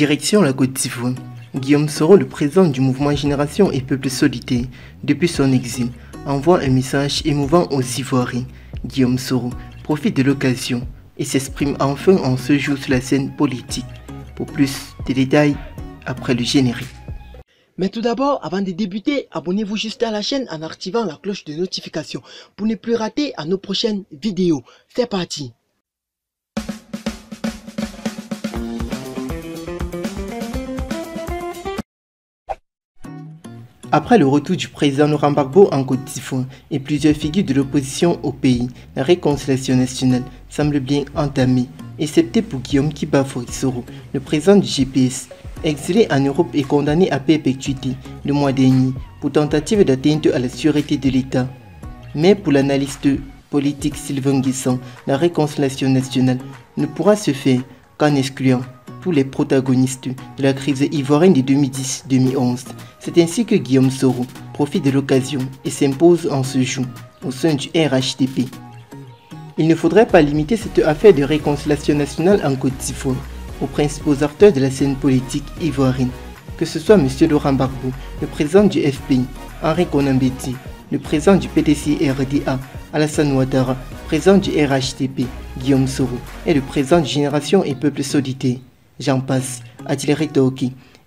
Direction la Côte d'Ivoire. Guillaume Soro, le président du mouvement Génération et Peuple Solitaire, depuis son exil, envoie un message émouvant aux Ivoiriens. Guillaume Soro profite de l'occasion et s'exprime enfin en ce jour sur la scène politique. Pour plus de détails, après le générique. Mais tout d'abord, avant de débuter, abonnez-vous juste à la chaîne en activant la cloche de notification pour ne plus rater à nos prochaines vidéos. C'est parti Après le retour du président Laurent Gbagbo en Côte d'Ivoire et plusieurs figures de l'opposition au pays, la réconciliation nationale semble bien entamée, excepté pour Guillaume Kiba Soro, le président du GPS, exilé en Europe et condamné à perpétuité le mois dernier pour tentative d'atteinte à la sûreté de l'État. Mais pour l'analyste politique Sylvain Guesson, la réconciliation nationale ne pourra se faire qu'en excluant tous les protagonistes de la crise ivoirienne de 2010-2011. C'est ainsi que Guillaume Soro profite de l'occasion et s'impose en ce jour au sein du RHTP. Il ne faudrait pas limiter cette affaire de réconciliation nationale en Côte d'Ivoire aux principaux acteurs de la scène politique ivoirienne, que ce soit M. Laurent Gbagbo, le président du FPI, Henri Konambeti, le président du PTC RDA, Alassane Ouattara, président du RHTP, Guillaume Soro, et le président de Génération et Peuple Sodité, j'en passe, a-t-il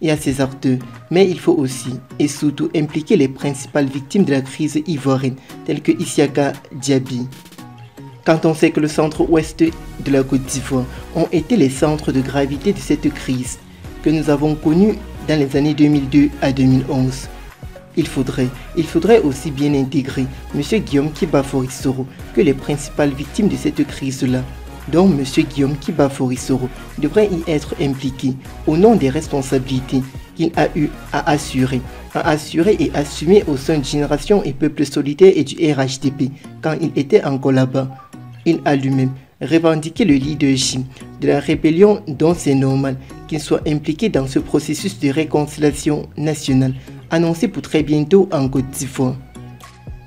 et à ses acteurs. Mais il faut aussi et surtout impliquer les principales victimes de la crise ivoirienne, telles que Isiaka Diaby. Quand on sait que le centre-ouest de la Côte d'Ivoire ont été les centres de gravité de cette crise que nous avons connue dans les années 2002 à 2011. Il faudrait, il faudrait aussi bien intégrer M. Guillaume Kibaforisoro que les principales victimes de cette crise-là dont M. Guillaume Kibaforisoro devrait y être impliqué au nom des responsabilités qu'il a eu à assurer, à assurer et assumer au sein de Génération et Peuple Solitaire et du RHTP quand il était encore là-bas. Il a lui-même revendiqué le leadership de la rébellion dont c'est normal qu'il soit impliqué dans ce processus de réconciliation nationale annoncé pour très bientôt en Côte d'Ivoire.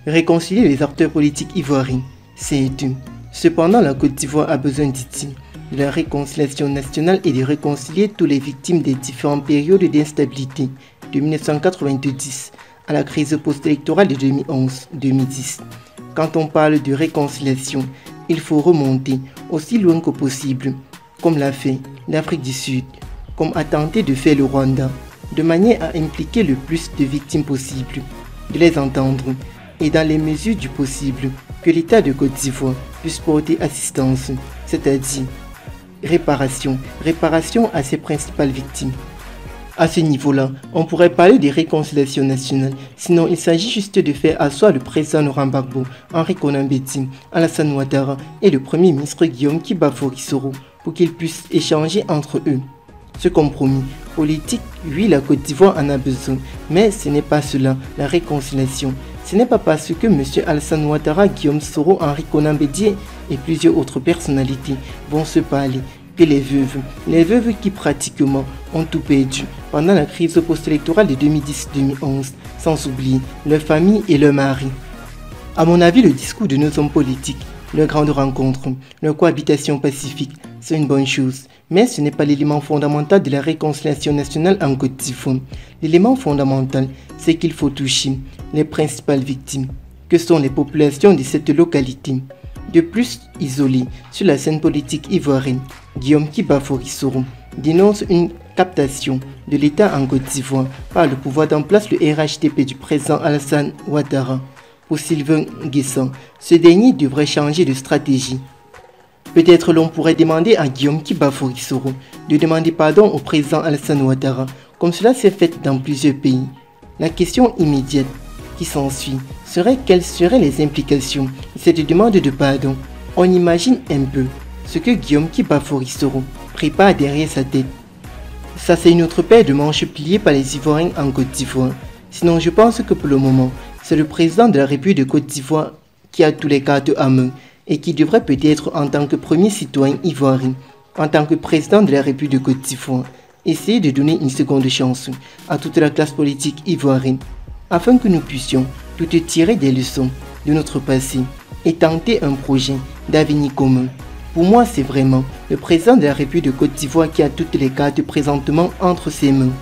Réconcilier les acteurs politiques ivoiriens, c'est tout. Cependant, la Côte d'Ivoire a besoin, dit-il, de la réconciliation nationale et de réconcilier toutes les victimes des différentes périodes d'instabilité. De 1990 à la crise post-électorale de 2011-2010. Quand on parle de réconciliation, il faut remonter aussi loin que possible, comme l'a fait l'Afrique du Sud, comme a tenté de faire le Rwanda, de manière à impliquer le plus de victimes possible, de les entendre et dans les mesures du possible que l'État de Côte d'Ivoire puisse porter assistance, c'est-à-dire réparation, réparation à ses principales victimes. À ce niveau-là, on pourrait parler de réconciliation nationale, sinon il s'agit juste de faire asseoir le président Laurent Gbagbo, Henri Konan Alassane Ouattara et le premier ministre Guillaume Kibaforisoro pour qu'ils puissent échanger entre eux. Ce compromis politique, oui, la Côte d'Ivoire en a besoin, mais ce n'est pas cela, la réconciliation. Ce n'est pas parce que M. Alassane Ouattara, Guillaume Soro, Henri Konan et plusieurs autres personnalités vont se parler que les veuves, les veuves qui pratiquement ont tout perdu pendant la crise post-électorale de 2010-2011, sans oublier leur famille et leur mari. À mon avis, le discours de nos hommes politiques, leur grande rencontre, leur cohabitation pacifique, c'est une bonne chose, mais ce n'est pas l'élément fondamental de la réconciliation nationale en Côte d'Ivoire. L'élément fondamental, c'est qu'il faut toucher les principales victimes, que sont les populations de cette localité. De plus isolé sur la scène politique ivoirienne, Guillaume Kibaforisoro dénonce une captation de l'État en Côte d'Ivoire par le pouvoir d'en place le RHTP du président Alassane Ouattara. Pour Sylvain Guesson, ce dernier devrait changer de stratégie. Peut-être l'on pourrait demander à Guillaume Kibaforisoro de demander pardon au président Alassane Ouattara, comme cela s'est fait dans plusieurs pays. La question immédiate qui s'ensuit serait quelles seraient les implications de cette demande de pardon. On imagine un peu ce que Guillaume Kibaforisoro prépare derrière sa tête. Ça, c'est une autre paire de manches pliées par les Ivoiriens en Côte d'Ivoire. Sinon, je pense que pour le moment, c'est le président de la République de Côte d'Ivoire qui a tous les cartes à main et qui devrait peut-être, en tant que premier citoyen ivoirien, en tant que président de la République de Côte d'Ivoire, essayer de donner une seconde chance à toute la classe politique ivoirienne afin que nous puissions toutes tirer des leçons de notre passé et tenter un projet d'avenir commun Pour moi, c'est vraiment le président de la République de Côte d'Ivoire qui a toutes les cartes présentement entre ses mains.